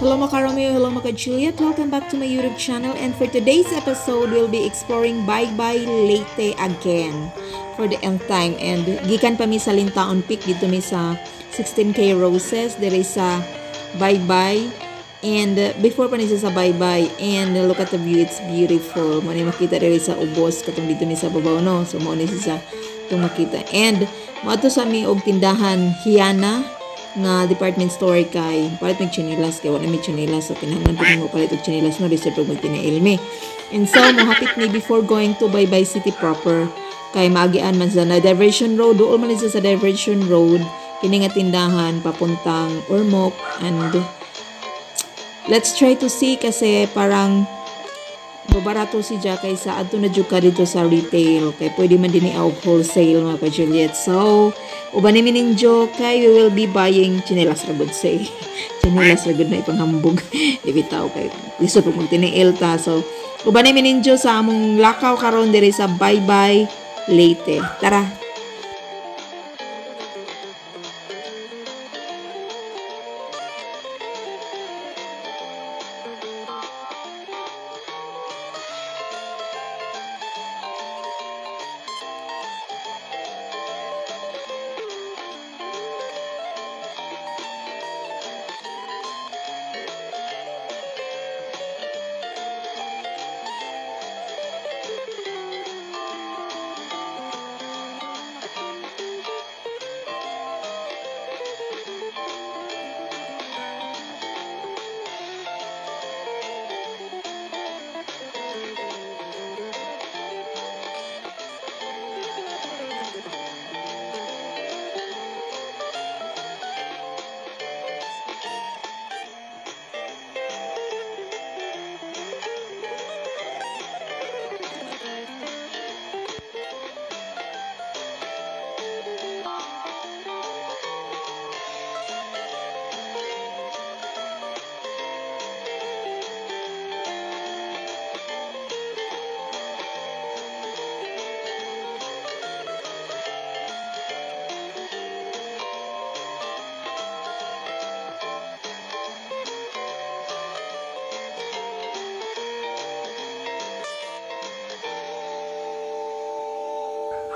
Hello mga Romeo, hello mga Juliet. Welcome back to my YouTube channel and for today's episode, we'll be exploring Bye Bye Leyte again for the nth time. And gikan pa mi sa Lintaon Peak dito mi sa 16K Roses. There is a Bye Bye and before pa ni sa Bye Bye and look at the view, it's beautiful. Mo ni makita diri sa ubos katong dito mi sa babaw no. So mo ni sa itong makita. And mo sa mi og tindahan Hiana nga department store kay palit mig chinilas kay wala mig chinilas. So kinahanglan pud mo palit og chinilas no? Reserve pag magtinail mi and so mo hapit ni before going to Baybay City proper kay maagian man sa na diversion road dool man sa diversion road kini nga tindahan papuntang Ormoc and let's try to see kasi parang babarato si Jack kaysa adto na jud ka dito sa retail. Kay pwede man dinhi og wholesale mga ka-Juliet. So uban ni ninjo kay we will be buying chinelas ra good say. Chinelas ra good na ipanghambog di bitaw kay gusto pag magtiniil ta so uban ni ninjo sa among lakaw karon diri sa bye bye Leyte. Tara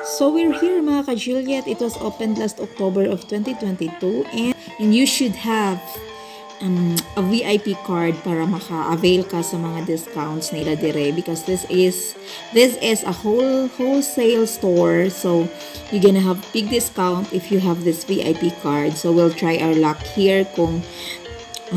So we're here mga ka-Juliet. It was opened last October of 2022 and, and you should have um, a VIP card para maka-avail ka sa mga discounts nila dire because this is this is a whole wholesale store. So you're gonna have big discount if you have this VIP card. So we'll try our luck here kung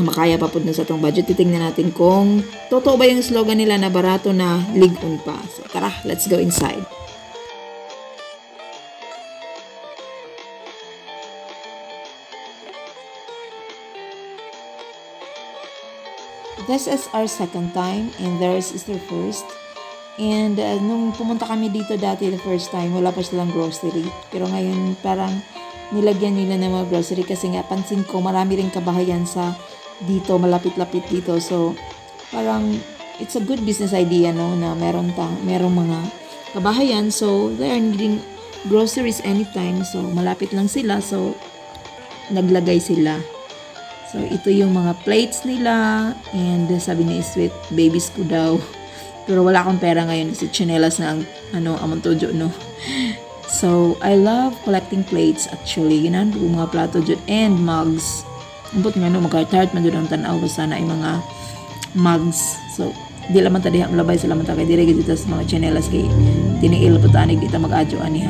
ah, makaya pa po na sa tong budget. Titingnan natin kung totoo ba yung slogan nila na barato na ligon pa. So tara let's go inside This is our second time and theirs is their first. And uh, nung pumunta kami dito dati the first time, wala pa silang grocery. Pero ngayon parang nilagyan nila ng mga grocery kasi nga pansin ko marami rin kabahayan sa dito, malapit-lapit dito. So parang it's a good business idea no na meron ta, merong mga kabahayan so they are needing groceries anytime. So malapit lang sila so naglagay sila. So, ito yung mga plates nila. And sabi ni Sweet, babies ko daw. Pero wala akong pera ngayon kasi chinelas na ang, ano, amontojo, no? So, I love collecting plates actually. Ginan ko mga plato dyan and mugs. Umpot nga no, magka-tart man doon ang tanaw basta na yung mga mugs. So, di laman ta diha labay sa laman ta kay dire dito sa mga chinelas kay tiniil po tanig kita mag-adyo ani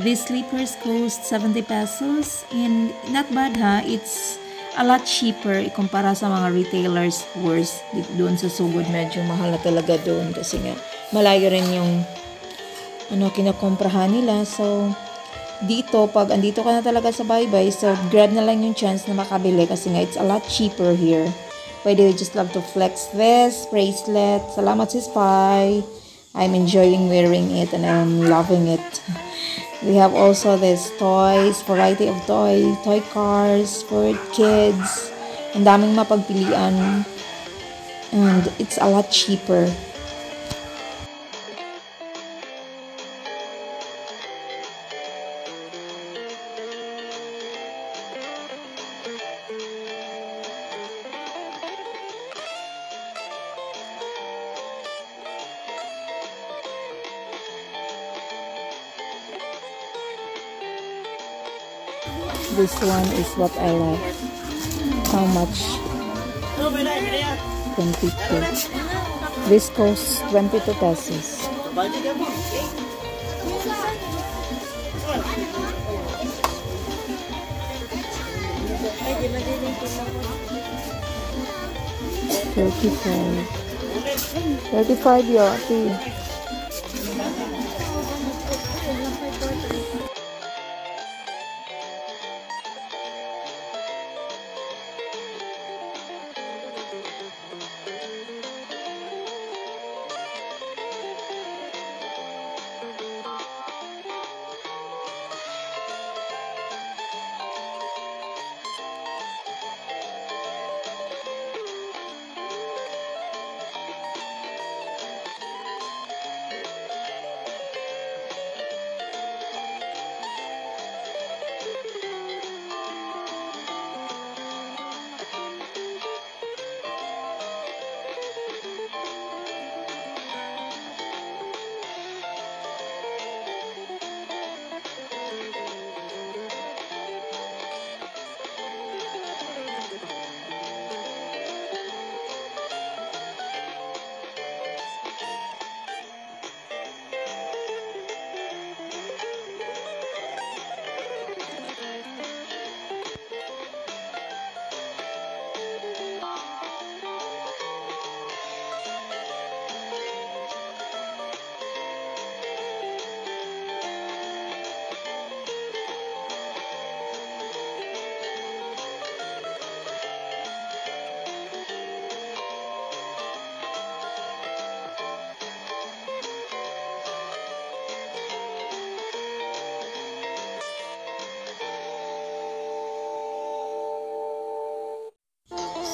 These slippers cost 70 pesos. And not bad ha. It's a lot cheaper ikumpara sa mga retailers worse doon sa sugod. Medyo mahal na talaga doon kasi nga malayo rin yung ano kinakomprahan nila. So dito pag andito ka na talaga sa bye-bye so grab na lang yung chance na makabili kasi nga it's a lot cheaper here. Pwede you just love to flex this bracelet. Salamat sis Pai. I'm enjoying wearing it and I'm loving it we have also this toys variety of toy toy cars for kids. Ang daming mapagpilian. And it's a lot cheaper This one is what I like. How much? 22. This costs 22 pesos. Thirty-five. Thirty-five, yeah.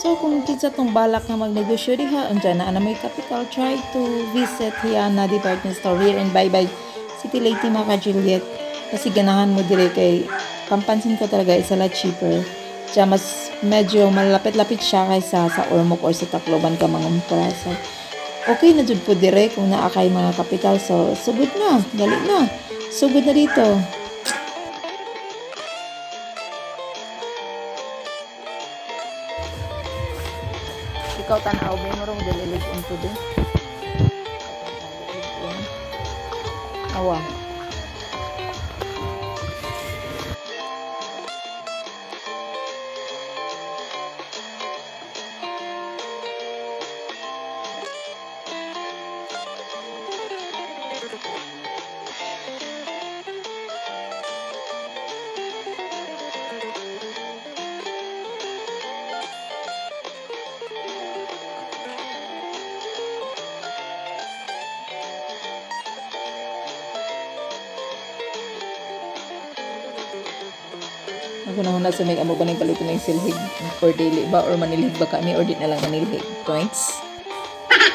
So kung kinsa tong balak nga magnegosyo diha, unsa na ana may capital, try to visit hiya na department store here in Baybay City Lady Maka Juliet. Kasi ganahan mo dire kay pampansin ko talaga is a lot cheaper. Siya mas medyo malapit-lapit siya kaysa sa Ormoc or sa Tacloban ka mga. So, okay na jud po dire kung naa kay mga capital. So, sugod na, dali na. Sugod na dito. Ikaw tanaw may marong dililig unto din awa Ako na huna sa may amo ba ng palito ng silhig or daily ba or manilhig ba kami or di na lang manilhig. Points?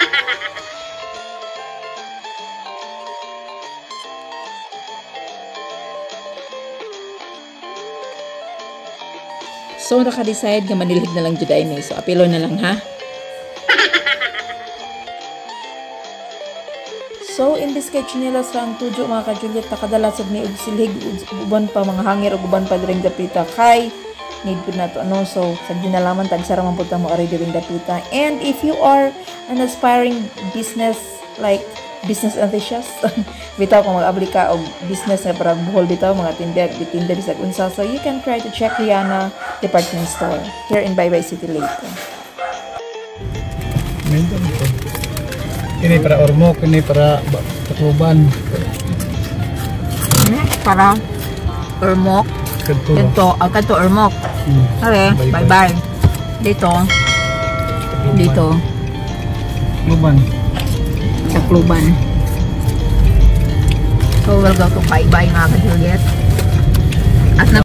So, naka-decide nga manilhig na lang juday ni. So, apilo na lang ha. So, in this kay chinelas lang tujo mga ka-Juliet, takadalasad ni og silhig, uban pa mga hangir, ug uban pa diring dapita kay need po na to ano so sa ginalaman tag sa mo ari diring dapita and if you are an aspiring business like business enthusiast. bitaw kung mag-abli ka og business na para buhol bitaw mga tinda bitinda bisag unsa. So you can try to check Rihanna department store here in Baybay City Leyte. Minto dito. Ini para ormok, ini para ba- takluban. Para Ermok. Kadto. Dito, agad to Ermok. Hmm. Okay, Bye-bye. bye-bye. Dito, Takluban. dito, Takluban. sa Kluban. So, we'll go to bye-bye mga ka-Juliet. At na